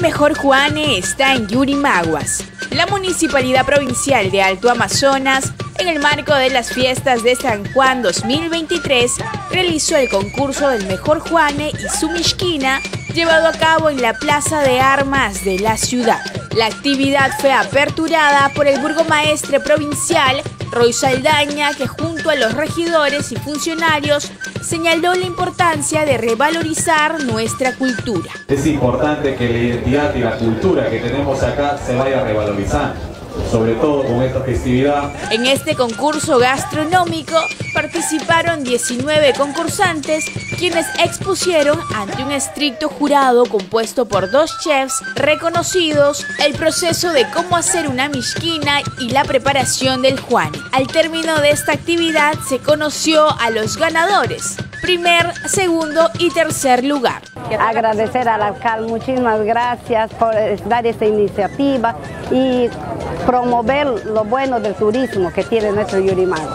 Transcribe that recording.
El mejor Juane está en Yurimaguas. La Municipalidad Provincial de Alto Amazonas, en el marco de las fiestas de San Juan 2023, realizó el concurso del mejor Juane y su Mishkina, llevado a cabo en la Plaza de Armas de la ciudad. La actividad fue aperturada por el burgomaestre provincial Roy Saldaña, que junto a los regidores y funcionarios señaló la importancia de revalorizar nuestra cultura. Es importante que la identidad y la cultura que tenemos acá se vaya revalorizando sobre todo con esta festividad. En este concurso gastronómico participaron 19 concursantes quienes expusieron ante un estricto jurado compuesto por dos chefs reconocidos el proceso de cómo hacer una mishkina y la preparación del juan. Al término de esta actividad se conoció a los ganadores, primer, segundo y tercer lugar. Agradecer al alcalde, muchísimas gracias por dar esta iniciativa y promover lo bueno del turismo que tiene nuestro Yurimago.